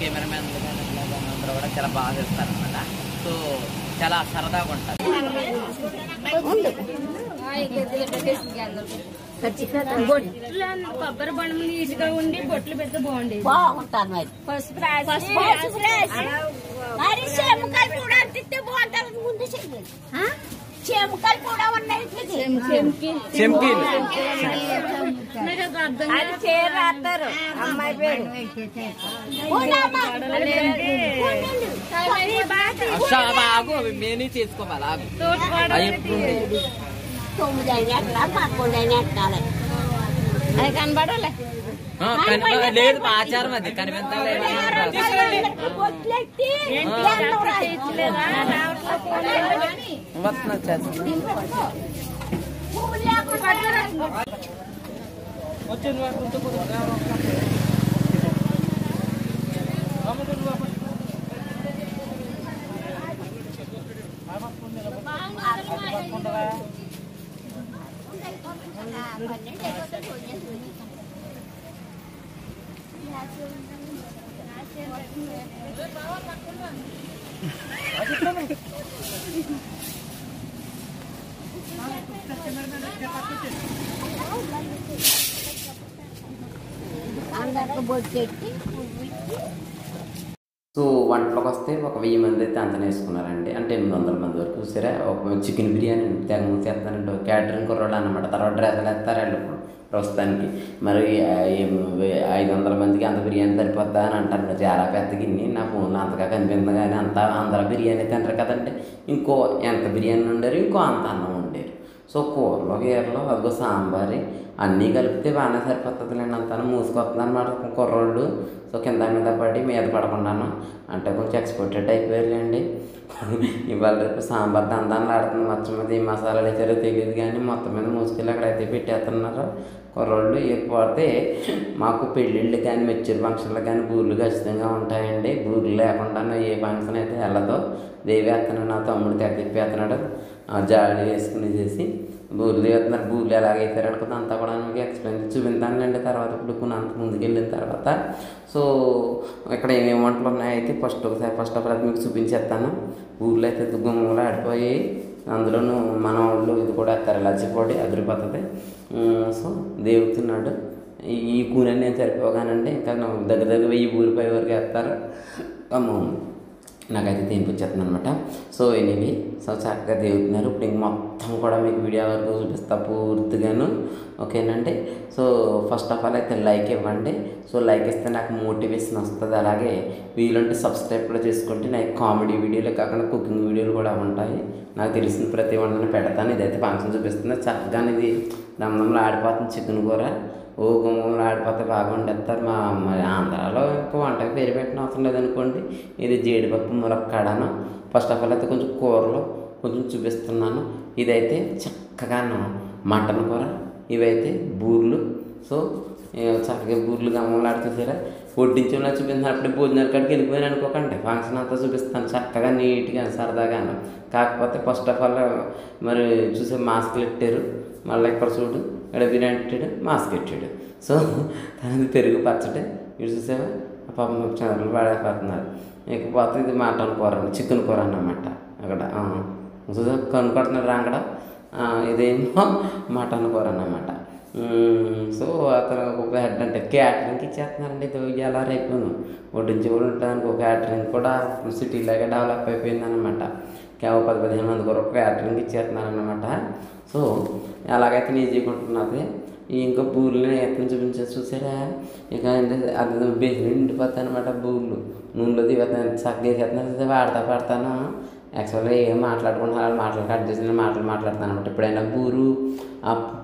ఇలాగ అందరూ కూడా చాలా బాగా చేస్తారు అనమాట సో చాలా సరదాగా ఉంటుంది. కొబ్బరి బొండం నీట్గా ఉండి బొట్లు పెద్ద బాగుండేది. బాగుంటాను మరి. మరి చెమకలు కూడా బాగుంటుంది ముందు చెయ్యాలి చెమకలు కూడా ఉన్నాయి ఇట్లకి. అది చీర రాస్తారు. అమ్మాయి పేరు. ఆగు అవి మేనీ చేసుకోవాలి ఆగు. అవి ఎప్పుడు ఉండేవి? తొమ్మిది అయినా ఎక్కాలి పదకొండు అయినా ఎక్కాలి అది కనబడాలి. లేదు మా ఆచారం అది. కనిపించాలి బొట్లెట్టి ఎండం రాయి. వస్తున్నా చేస్తాను పువ్వులు లేకుండా అందరికి బొట్టెట్టి సో వంటలోకి వస్తే ఒక వెయ్యి మంది అయితే అంచనా వేసుకున్నారండి. అంటే ఎనిమిది వందల మంది వరకు. సరే ఒక చికెన్ బిర్యానీ తెగ చేస్తానండి క్యాటరింగ్ కుర్రోళ్ళు అనమాట తర్వాత డ్రెస్సులు వేస్తారు వాళ్ళు ఇప్పుడు ప్రస్తుతానికి. మరి ఐదు వందల మందికి అంత బిర్యానీ సరిపోద్దా అని అంటారు. చాలా పెద్ద గిన్ని. నా ఫోన్లో అంతగా కనిపించదు కానీ అంత అందరూ బిర్యానీ తింటారు కదండి. ఇంకో ఎంత బిర్యానీ ఉండరు ఇంకో అంత అన్నం ఉండేరు సో కూరలో గీరలో అదిగో సాంబారి అన్నీ కలిపితే బాగానే సరిపోతుందిలేండి అంతా మూసుకొస్తుంది అనమాట కుర్రోళ్ళు. సో కింద మీద పడి మీద పడకుండాను అంటే కొంచెం ఎక్స్పోర్టెడ్ అయిపోయారులేండి ఇవాళ రేపు సాంబార్ దందాన్ని ఆడుతుంది. మొత్తం మీద ఈ మసాలాలు వేసారో తెలియదు కానీ మొత్తం మీద మూసుకెళ్ళి అక్కడైతే పెట్టేస్తున్నారు కుర్రోళ్ళు. ఇకపోతే మాకు పెళ్ళిళ్ళు కానీ మెచ్యూర్ ఫంక్షన్లు కానీ బూర్లు ఖచ్చితంగా ఉంటాయండి. బూర్లు లేకుండా ఏ ఫంక్షన్ అయితే వెళ్ళదో. దేవి అతను నా తమ్ముడు తెగ తిప్పేస్తున్నాడు. ఆ జాడీ వేసుకుని చేసి బూర్లు చేస్తున్నారు. బూర్లు ఎలాగైతారు అనుకుంది అంతా కూడా మీకు ఎక్స్ప్లెయిన్ చూపించానండి తర్వాత ఇప్పుడు కొన్ని అంత ముందుకెళ్ళిన తర్వాత. సో ఇక్కడ ఏమేమి వంటలు ఉన్నాయైతే అయితే ఫస్ట్ ఒకసారి ఫస్ట్ ఆఫ్ ఆల్ మీకు చూపించేస్తాను. ఊర్లో అయితే గుమ్మలు ఆడిపోయి అందులోనూ మన వాళ్ళు ఇది కూడా వేస్తారు లచ్చిపొడి అదిరిపోతుంది. సో దేవుతున్నాడు ఈ ఈ నేను సరిపోగానండి. ఇంకా దగ్గర దగ్గర వెయ్యి ఊరిపోయే వరకు వేస్తారు. అమ్మ. నాకైతే తినిపించేస్తుంది అనమాట సో ఎనివి సో చక్కగా దిగుతున్నారు ఇప్పుడు ఇంక మొత్తం కూడా మీకు వీడియో వరకు చూపిస్తా పూర్తిగాను. ఓకేనండి? సో ఫస్ట్ ఆఫ్ ఆల్ అయితే లైక్ ఇవ్వండి. సో లైక్ ఇస్తే నాకు మోటివేషన్ వస్తుంది. అలాగే వీలుంటే సబ్స్క్రైబ్ కూడా చేసుకుంటే నాకు కామెడీ వీడియోలే కాకుండా కుకింగ్ వీడియోలు కూడా ఉంటాయి. నాకు తెలిసిన ప్రతి వంటను పెడతాను. ఇదైతే ఫంక్షన్ చూపిస్తుంది. చక్కగా ఇది దమ్మంలో ఆడిపోతుంది చికెన్ కూర. ఓ గుమ్మంలో ఆడిపోతే బాగా వండేస్తారు మా మరి ఆంధ్రాలో ఇంకో వంటకి పేరు పెట్టిన అవసరం లేదనుకోండి. ఇది జీడిపప్పు ములక్కాడను. ఫస్ట్ ఆఫ్ ఆల్ అయితే కొంచెం కూరలు కొంచెం చూపిస్తున్నాను. ఇదైతే చక్కగాను మటన్ కూర ఇవైతే బూర్లు. సో చక్కగా బూర్లు గమ్మంలో ఆడుతుంసారా వడ్డించేలా చూపిస్తున్నాను అప్పుడే భోజనాల కాడికి వెళ్ళిపోయాను అనుకోకండి. ఫంక్షన్ అంతా చూపిస్తాను చక్కగా నీట్గా సరదాగాను. కాకపోతే ఫస్ట్ ఆఫ్ ఆల్ మరి చూసే మాస్క్లు పెట్టారు మళ్ళీ ఇక్కడ చూడు? ఇక్కడ బిర్యానీ మాస్క్ పెట్టాడు సో తనది పెరుగు పచ్చడి ఇటు చూసావా ఆ పాపం చంద్రులు పడేపోతున్నారు ఇకపోతే ఇది మటన్ కూర చికెన్ కూర అన్నమాట అక్కడ చూసా కనుకొడుతున్నాడు రాంగడ ఇదేమో మటన్ కూర అన్నమాట సో అతను ఒక హెడ్ అంటే క్యాటరింగ్కి ఇచ్చేస్తున్నారండి ఇది ఎలా రేపు వడ్డించి కూడా ఉంటానికి ఒక క్యాటరింగ్ కూడా సిటీలాగా డెవలప్ అయిపోయింది అనమాట కేవలం పది పదిహేను మంది కూడా ఒక క్యాటరింగ్ ఇచ్చేస్తున్నారనమాట సో ఎలాగైతే నీ ఉంటున్నది ఇంకా బూర్లు ఎత్తున చూపించేసి చూసారా? ఇక అది బేసి నిండిపోతాయి అనమాట బూర్లు. నూనెలో దిగుతాను చక్కగా చేస్తాను వాడతా పడతాను యాక్చువల్గా ఏం మాట్లాడుకుంటున్నారు? వాళ్ళు మాటలు కట్ చేసిన నేను మాటలు మాట్లాడతాను అనమాట ఎప్పుడైనా బూరు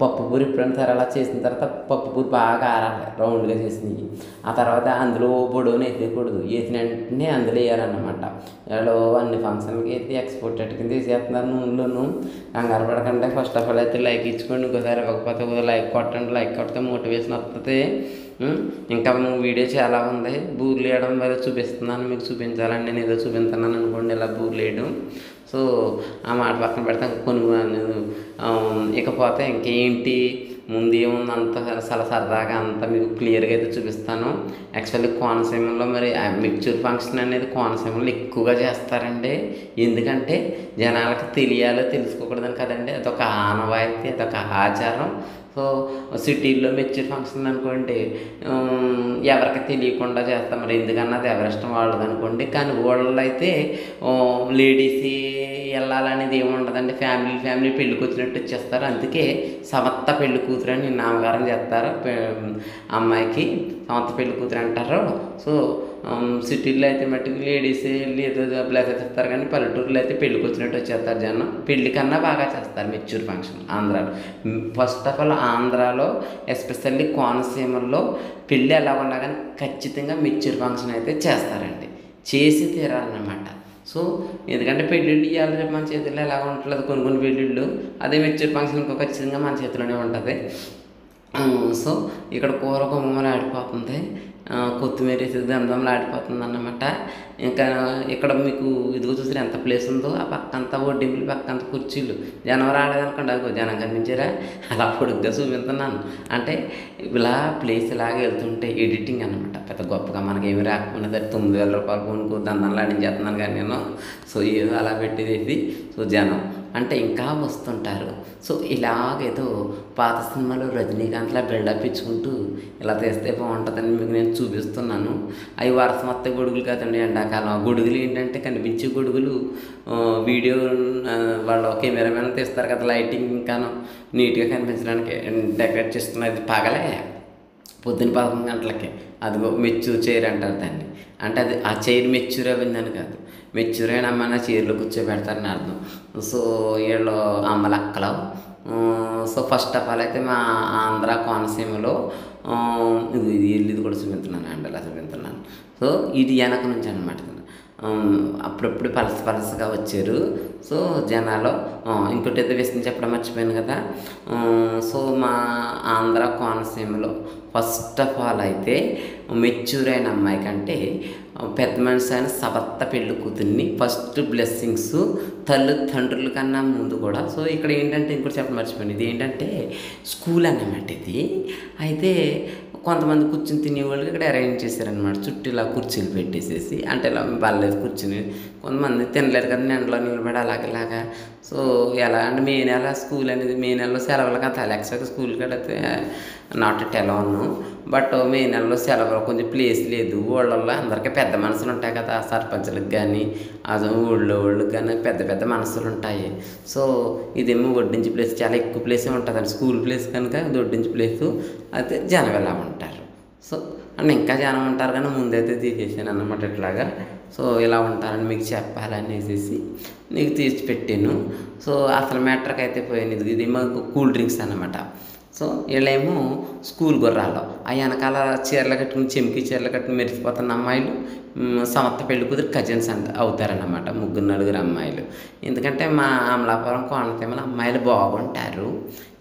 పప్పు బూరు ఎప్పుడైనా సరే అలా చేసిన తర్వాత పప్పు బూరు బాగా ఆరాలి రౌండ్గా చేసినవి. ఆ తర్వాత అందులో పొడవుని వేసేయకూడదు. వేసిన వెంటనే అందులో వేయాలన్నమాట. వాళ్ళు అన్ని ఫంక్షన్లకి అయితే ఎక్స్పోర్టెడ్ కింద వేసేస్తున్నారు నూనెలోను. కంగారు పడకండి. ఫస్ట్ ఆఫ్ ఆల్ అయితే లైక్ ఇచ్చుకోండి. ఇంకోసారి ఇవ్వకపోతే లైక్ కొట్టండి. లైక్ కొడితే మోటివేషన్ వస్తుంది ఇంకా వీడియో చాలా ఉంది. బూర్లు వేయడం మీద చూపిస్తున్నాను మీకు చూపించాలని నేను ఏదో చూపించాను అనుకోండి ఇలా బూర్లు వేయడం. సో ఆ మాట పక్కన పెడతాం కొన్ని ఇకపోతే ఇంకేంటి? ముందు ఏముంది అంత చాలా సరదాగా అంత మీకు క్లియర్గా అయితే చూపిస్తాను. యాక్చువల్లీ కోనసీమలో మరి మిక్చర్ ఫంక్షన్ అనేది కోనసీమలో ఎక్కువగా చేస్తారండి. ఎందుకంటే జనాలకు తెలియాలో తెలుసుకోకూడదని కదండి. అదొక ఆనవాయితీ అదొక ఆచారం. సో సిటీల్లో మెచ్యూర్ ఫంక్షన్ అనుకోండి ఎవరికి తెలియకుండా చేస్తాం. మరి ఎందుకన్నా అది ఎవరిష్టం వాళ్ళదనుకోండి. కానీ ఊళ్ళో అయితే లేడీస్ వెళ్ళాలనేది ఏముండదండి. ఫ్యామిలీ ఫ్యామిలీ పెళ్ళికి వచ్చినట్టు వచ్చేస్తారు అందుకే సమత్త పెళ్ళి కూతురు అని నామకారం చేస్తారు. పె- అమ్మాయికి సమత్త పెళ్ళి కూతురు అంటారు. సో సిటీల్లో అయితే మట్టుకు లేడీస్ వెళ్ళి ఏదో బ్లెసెస్ ఇస్తారు. కానీ పల్లెటూరులో అయితే పెళ్ళికి వచ్చినట్టు వచ్చేస్తారు జనం. పెళ్ళి కన్నా బాగా చేస్తారు మెచ్యూర్ ఫంక్షన్ ఆంధ్రాలో. ఫస్ట్ ఆఫ్ ఆల్ ఆంధ్రాలో ఎస్పెషల్లీ కోనసీమల్లో పెళ్ళి ఎలా ఉన్నా కానీ ఖచ్చితంగా మెచ్యూర్ ఫంక్షన్ అయితే చేస్తారండి. చేసి తీరాలన్నమాట. సో ఎందుకంటే పెళ్ళిళ్ళు ఇవ్వాలి రేపు మన చేతుల్లో ఎలా ఉండట్లేదు కొన్ని కొన్ని పెళ్ళిళ్ళు అదే మెచ్యూర్ ఫంక్షన్ ఖచ్చితంగా మన చేతిలోనే ఉంటుంది. సో ఇక్కడ కూర గుమ్మలు ఆడిపోతుంది. కొత్తిమీర వేసి గంధంలో ఆడిపోతుంది అన్నమాట. ఇంకా ఇక్కడ మీకు ఇదిగో చూసారు ఎంత ప్లేస్ ఉందో? ఆ పక్కంతా ఒడ్డింపులు పక్కంత కుర్చీలు. జనం రాలేదనుకోండి అదిగో జనం కనిపించారా అలా పొడుగ్గా చూపిస్తున్నాను. అంటే ఇలా ప్లేస్ ఇలాగ వెళ్తుంటే ఎడిటింగ్ అనమాట పెద్ద గొప్పగా మనకేమి రాకపోయినా సరే తొమ్మిది వేల రూపాయలు కొనుక్కో దందంలో ఆడించేస్తున్నాను కానీ నేను. సో ఏదో అలా పెట్టేది సో జనం అంటే ఇంకా వస్తుంటారు సో ఇలాగేదో పాత సినిమాలో రజనీకాంత్లా బిల్డప్ ఇచ్చుకుంటూ ఇలా తీస్తే బాగుంటుందని మీకు నేను చూపిస్తున్నాను. అవి వరుస వస్తే గొడుగులు కాదండి ఎండాకాలం. ఆ గొడుగులు ఏంటంటే కనిపించే గొడుగులు వీడియో ఆ, వాళ్ళు కెమెరామెన్ తీస్తారు కదా లైటింగ్ ఇంకాను. నీట్గా కనిపించడానికి డెకరేట్ చేస్తున్నది పగలే. పొద్దున్న పదకొండు గంటలకి. అదిగో మెచ్యూర్ చైర్ అంటారు దాన్ని. అంటే అది ఆ చైర్ మెచ్యూర్ అవ్విందని కాదు. మెచ్యూర్ అయిన అమ్మాయి నా కూర్చోబెడతారని అర్థం. సో వీళ్ళు అమ్మలక్కలు సో ఫస్ట్ ఆఫ్ ఆల్ అయితే మా ఆంధ్ర కోనసీమలో ఇది ఇది ఇది కూడా చూపించున్నాను అండి అలా చూపించున్నాను. సో ఇది వెనక నుంచి అనమాట అప్పుడప్పుడు పలస పలసగా వచ్చారు. సో జనాలు ఇంకోటి ఏదో విషయం చెప్పడం మర్చిపోయాను కదా. సో మా ఆంధ్ర కోనసీమలో ఫస్ట్ ఆఫ్ ఆల్ అయితే మెచ్యూర్ అయిన అమ్మాయి కంటే పెద్ద మనిషి అయిన సబత్త పెళ్ళి కూతుర్ని ఫస్ట్ బ్లెస్సింగ్స్ తల్లిదండ్రుల కన్నా ముందు కూడా. సో ఇక్కడ ఏంటంటే ఇంకోటి చెప్పడం మర్చిపోయింది ఇది ఏంటంటే స్కూల్ అన్నమాట ఇది. అయితే కొంతమంది కూర్చుని తినేవాళ్ళకి ఇక్కడ అరేంజ్ చేశారనమాట చుట్టూ ఇలా కుర్చీలు పెట్టేసేసి అంటే ఇలా బల్లలేదు కూర్చుని కొంతమంది తినలేరు కదా ఎండలో నిలబడి అలాగలాగా సో ఎలా అంటే మే నెల స్కూల్ అనేది మే నెలలో సెలవులు కదా ఎక్స్ట్రా స్కూల్ కడితే నాట్ ఎట్ ఎలాను బట్ మే నెలలో సెలవులు కొంచెం ప్లేస్ లేదు. ఊళ్ళల్లో అందరికీ పెద్ద మనసులు ఉంటాయి కదా సర్పంచులకు కానీ అదే ఊళ్ళో వాళ్ళకి కానీ పెద్ద పెద్ద మనసులు ఉంటాయి. సో ఇదేమో వడ్డించి ప్లేస్ చాలా ఎక్కువ ప్లేసే ఉంటుంది అండి స్కూల్ ప్లేస్ కనుక ఇది వడ్డించి ప్లేస్ అయితే జనం ఉంటారు. సో అండ్ ఇంకా జనం ఉంటారు కానీ ముందైతే తీసేసాను అన్నమాట ఇట్లాగా. సో ఇలా ఉంటారని మీకు చెప్పాలనేసి నీకు తీసి పెట్టాను సో అసలు మ్యాటర్కి అయితే పోయాను. ఇది ఇది మాకు కూల్ డ్రింక్స్ అన్నమాట. సో వీళ్ళేమో స్కూల్ గుర్రాలు. ఆ వెనకాల చీరలు కట్టుకుని చెమికి చీరలు కట్టుకుని మెరిసిపోతున్న అమ్మాయిలు. మ్, సమత్త పెళ్ళి కూతురు కజిన్స్ అంత అవుతారన్నమాట ముగ్గురు నలుగురు అమ్మాయిలు. ఎందుకంటే మా అమలాపురం కోనతీమల అమ్మాయిలు బాగుంటారు.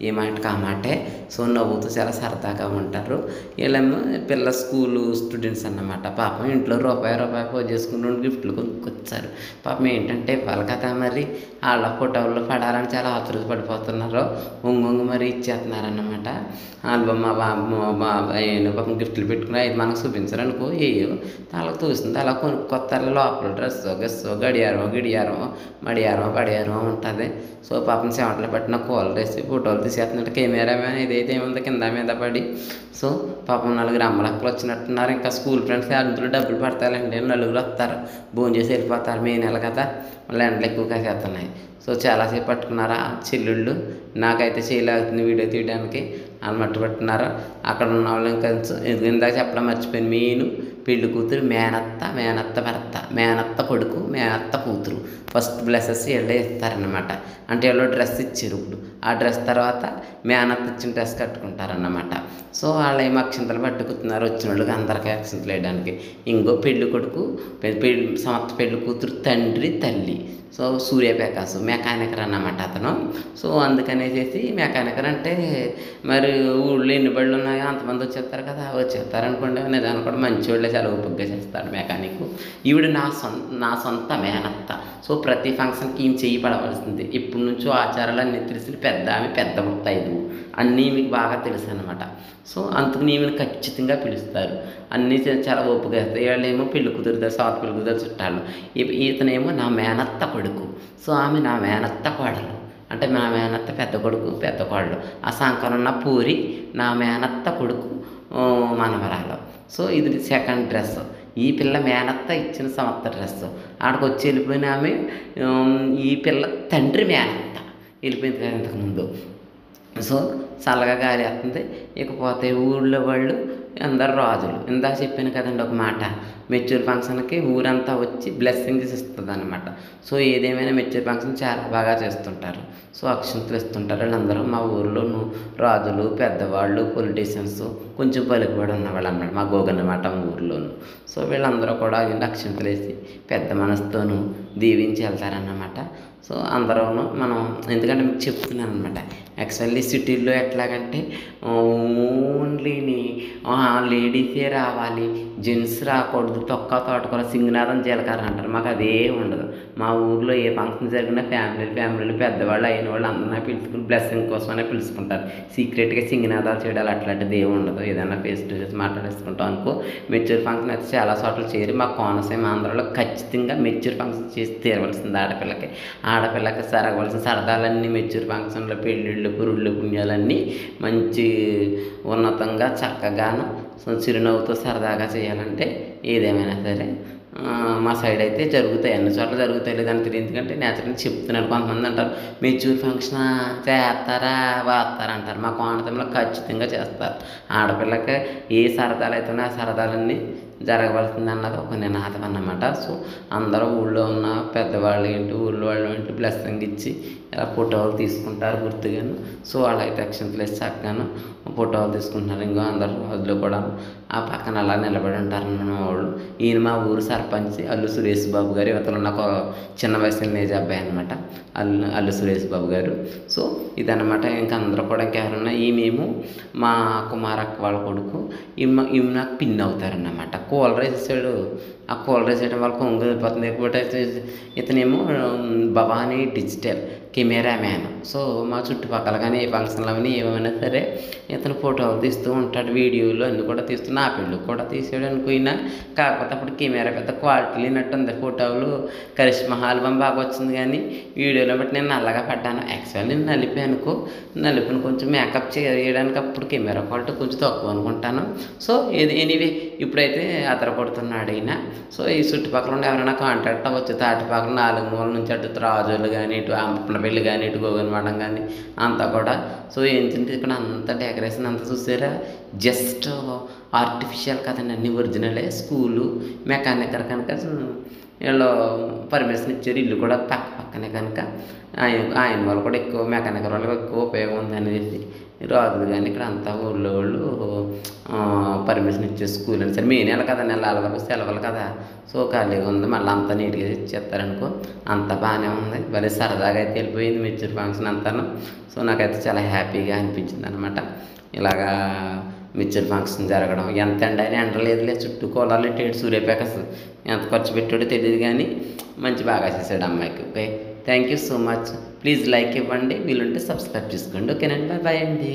ఏ మాట ఆ మాటే సో నవ్వుతూ చాలా సరదాగా ఉంటారు. వీళ్ళేమో పిల్ల స్కూలు స్టూడెంట్స్ అన్నమాట. పాపం ఇంట్లో రూపాయి రూపాయి పో చేసుకుని రెండు గిఫ్ట్లు కొనుక్కొచ్చారు. పాపం ఏంటంటే వాళ్ళ కదా మరి వాళ్ళ ఫోటోలు పడాలని చాలా ఆతృత పడిపోతున్నారు. ఒంగొంగు మరి ఇచ్చేస్తున్నారన్నమాట. ఆల్బమ్ మా బాబు మా బాబు పాపం గిఫ్ట్లు పెట్టుకుని అది మనకు చూపించారనుకో ఏయో వాళ్ళకి వస్తుంది అలా కొనుక్కొస్తారు లోపల డ్రెస్ గస్సో గడియారం గిడియారం మడియారం పడియారం ఉంటుంది. సో పాపం చెమటలు పట్టిన కూలర్ వేసి ఫోటోలు తీసేస్తున్నట్టు కెమెరా ఇదైతే ఏముంది కింద మీద పడి. సో పాపం నలుగురు అమ్మలక్కలు వచ్చినట్టున్నారు. ఇంకా స్కూల్ ఫ్రెండ్స్ అందులో డబ్బులు పడతారండి నలుగురు వస్తారు. భోజనం చేసి వెళ్ళిపోతారు. మే నెల కదా. మళ్ళీ ఎండలు ఎక్కువ కాసేస్తున్నాయి. సో చాలాసేపు పట్టుకున్నారా చెల్లుళ్ళు? నాకైతే చేయలేకపోతుంది వీడియో తీయడానికి వాళ్ళు మట్టు పట్టున్నారు అక్కడ ఉన్న వాళ్ళు ఇంకా ఇందాక చెప్పడం మర్చిపోయింది మెయిన్ పెళ్ళి కూతురు మేనత్త మేనత్త భర్త మేనత్త కొడుకు మేనత్త కూతురు. ఫస్ట్ బ్లెసెస్ వీళ్ళే ఇస్తారన్నమాట. అంటే వీళ్ళు డ్రెస్ ఇచ్చారు ఇప్పుడు. ఆ డ్రెస్ తర్వాత మేనత్త ఇచ్చిన డ్రెస్ కట్టుకుంటారన్నమాట. సో వాళ్ళు ఏమో అక్షింతలు పట్టుకుతున్నారు? వచ్చిన వాళ్ళకి అందరికీ అక్షింతలు వేయడానికి. ఇంకో పెళ్ళి కొడుకు పెళ్ళి సమర్థ పెళ్ళి కూతురు తండ్రి తల్లి. సో సూర్యప్రకాశ్ మెకానికర్ అన్నమాట అతను. సో అందుకనేసేసి మెకానికర్ అంటే మరి ఊళ్ళో ఎన్ని బళ్ళు ఉన్నాయో అంతమంది వచ్చేస్తారు కదా వచ్చేస్తారు అనుకోండి నిజాన్ని కూడా మంచి వాళ్ళే చాలా ఓపికగా చేస్తాడు మెకానిక్. ఈవిడ నా సొంత నా సొంత మేనత్త. సో ప్రతి ఫంక్షన్కి ఈమె చేయి పడవలసింది. ఇప్పటి నుంచో ఆచారాలు అన్నీ తెలిసిన పెద్ద ఆమె పెద్ద ముత్తైదు అన్నీ మీకు బాగా తెలుసు అనమాట సో అందుకు ఈమెను ఖచ్చితంగా పిలుస్తారు. అన్నీ చాలా ఓపిక చేస్తారు వీళ్ళేమో పెళ్ళి కుదురుతారు సాత పెళ్ళి కుదురు చుట్టాలు ఈతనేమో నా మేనత్త కొడుకు. సో ఆమె నా మేనత్త కోడలు. అంటే నా మేనత్త పెద్ద కొడుకు పెద్ద కోడలు. ఆ సంకరన్న పూరి నా మేనత్త కొడుకు మనవరాలు. సో ఇది సెకండ్ డ్రెస్ ఈ పిల్ల మేనత్త ఇచ్చిన సంవత్సర డ్రెస్. ఆడకు వచ్చి వెళ్ళిపోయిన ఆమె ఈ పిల్ల తండ్రి మేనత్త. వెళ్ళిపోయింది కదా ఇంతకుముందు సో చల్లగా గాలి వస్తుంది. ఇకపోతే ఊళ్ళో వాళ్ళు అందరు రాజులు. ఇందా చెప్పాను కదండి ఒక మాట. మెచ్యూర్ ఫంక్షన్కి ఊరంతా వచ్చి బ్లెస్సింగ్స్ ఇస్తుంది అనమాట సో ఏదేమైనా మెచ్యూర్ ఫంక్షన్ చాలా బాగా చేస్తుంటారు. సో అక్షంతలు ఇస్తుంటారు. వీళ్ళందరూ మా ఊర్లోను రాజులు పెద్దవాళ్ళు పొలిటీషియన్స్ కొంచెం పలుకుబడి ఉన్నవాళ్ళు అనమాట మా గోగన్నమాట మా ఊర్లోను. సో వీళ్ళందరూ కూడా ఏంటి అక్షంతలు వేసి పెద్ద మనసుతోనూ దీవించి వెళ్తారన్నమాట. సో అందరూ మనం ఎందుకంటే మీకు చెప్తున్నాను అనమాట యాక్చువల్లీ సిటీల్లో ఎట్లాగంటే ఓన్లీని లేడీసే రావాలి. జెంట్స్ రాకూడదు. తొక్క తోటకూర సింగనాథం జీలకర్ర అంటారు. మాకు అదే ఉండదు. మా ఊర్లో ఏ ఫంక్షన్ జరిగినా ఫ్యామిలీ ఫ్యామిలీలు పెద్దవాళ్ళు అయిన వాళ్ళు అందరినీ పిలుచుకుని బ్లెస్సింగ్ కోసమనే పిలుచుకుంటారు. సీక్రెట్గా సింగనాదాలు చేయడాలు అట్లాంటిది ఏమి ఉండదు. ఏదైనా ఫేస్ టు ఫేస్ మాట్లాడేసుకుంటాం అనుకో. మెచ్యూర్ ఫంక్షన్ అయితే చాలా చోట్ల చేరి మా కోనసీమ ఆంధ్రలో ఖచ్చితంగా మెచ్యూర్ ఫంక్షన్ చేసి తీరవలసింది ఆడపిల్లకి. ఆడపిల్లకి సరగవలసిన సరదాలన్నీ మెచ్యూర్ ఫంక్షన్లో పెళ్ళిళ్ళు పురుళ్ళు పుణ్యాలన్నీ మంచి ఉన్నతంగా చక్కగాను చిరునవ్వుతో సరదాగా చేయాలంటే ఏదేమైనా సరే మా సైడ్ అయితే జరుగుతాయి అన్ని చోట్ల జరుగుతాయి లేదని తెలియదు. ఎందుకంటే నేచురల్గా చెప్తున్నారు కొంతమంది అంటారు మెచ్యూర్ ఫంక్షన్? చేస్తారా? వాస్తారా అంటారు. మా కోనతంలో ఖచ్చితంగా చేస్తారు. ఆడపిల్లకి ఏ సరదాలు అయితే ఆ సరదాలన్నీ జరగవలసింది అన్నది ఒక నినాదం అన్నమాట. సో అందరూ ఊళ్ళో ఉన్న పెద్దవాళ్ళు ఏంటి ఊళ్ళో వాళ్ళు ఏంటి బ్లెస్సింగ్ ఇచ్చి ఇలా ఫోటోలు తీసుకుంటారు గుర్తుగాను. సో అలాగే అక్షంతలు ప్లేస్ చక్కగాను ఫోటోలు తీసుకుంటున్నారు. ఇంకో అందరు రోజులు కూడా ఆ పక్కన అలా నిలబడి ఉంటారు మా వాళ్ళు. ఈయన మా ఊరు సర్పంచ్ అల్లు సురేష్ బాబు గారు ఇవతలు ఉన్న ఒక చిన్న వయసు నేజ్ అబ్బాయి అనమాట అల్లు అల్లు సురేష్ బాబు గారు. సో ఇదన్నమాట. ఇంకా అందరూ కూడా ఇంకెవరన్నా ఈమెమో మా కుమారక్క వాళ్ళ కొడుకు ఈమె ఈమె నాకు పిన్ అవుతారన్నమాట. కూలర్ వేసేసాడు ఆ కూలర్ వేసేయడం వల్ల కొంగు వెళ్ళిపోతుంది. లేకపోతే ఇతనేమో Bhavani digital camera man. So మా చుట్టుపక్కల కానీ ఏ ఫంక్షన్లు అవన్నీ ఏమైనా సరే ఇతను ఫోటోలు తీస్తూ ఉంటాడు. వీడియోలు అన్నీ కూడా తీస్తూ నా పెళ్ళి కూడా తీసాడు అనుకున్నా కాకపోతే అప్పుడు కెమెరా పెద్ద క్వాలిటీ లేనట్టుంది ఫోటోలు కరిష్మా ఆల్బమ్ బాగా వచ్చింది కానీ వీడియోలో బట్టి నేను నల్లగా పడ్డాను. యాక్చువల్ నేను నలిపి అనుకో నలుపుని కొంచెం మేకప్ చేయడానికి అప్పుడు కెమెరా క్వాలిటీ కొంచెం తక్కువ అనుకుంటాను. సో ఏది ఎనీవే ఇప్పుడైతే అతర కొడుతున్నాడు సో ఈ చుట్టుపక్కల ఉండి ఎవరైనా కాంటాక్ట్ అవ్వచ్చు. తాటిపక్కల నాలుగు మూల నుంచి అటు రాజులు కానీ ఇటు అంపనపల్లి కానీ ఇటు గోగనవాడం కానీ అంతా కూడా. సో ఏంటంటే ఇక్కడ అంత డెకరేషన్ అంతా చూసారా? జస్ట్ ఆర్టిఫిషియల్ కదండి అన్ని ఒరిజినలే. స్కూలు మెకానికల్ కనుక వీళ్ళు పర్మిషన్ ఇచ్చారు. ఇల్లు కూడా పక్క పక్కనే కనుక ఆయన ఆయన వాళ్ళు కూడా ఎక్కువ మెకానికల్ వాళ్ళకి ఎక్కువ ఉపయోగం ఉంది అనేది రాజులు కానీ ఇక్కడ అంతా ఊళ్ళో వాళ్ళు పర్మిషన్ ఇచ్చే స్కూల్ అని. సరే మే నెల కదా నెలల వరకు సెలవులు కదా. సో ఖాళీగా ఉంది. మళ్ళీ అంతా నీట్గా ఇచ్చేస్తారనుకో అంత బాగానే ఉంది. భలే సరదాగా అయితే వెళ్ళిపోయింది మెచ్యూర్ ఫంక్షన్ అంతాను. సో నాకైతే చాలా హ్యాపీగా అనిపించింది అనమాట ఇలాగా మెచ్యూర్ ఫంక్షన్ జరగడం. ఎంత ఎండ అయినా ఎండ లేదులే చుట్టూ కోలాలు ఎట్టాడు సూర్యపేకస్ ఎంత ఖర్చు పెట్టాడో తెలియదు కానీ మంచి బాగా చేశాడు అమ్మాయికి okay? Thank you so much please like ఇవ్వండి. వీలుంటే సబ్స్క్రైబ్ చేసుకోండి ఓకేనండి బాయ్ బాయ్ అండి.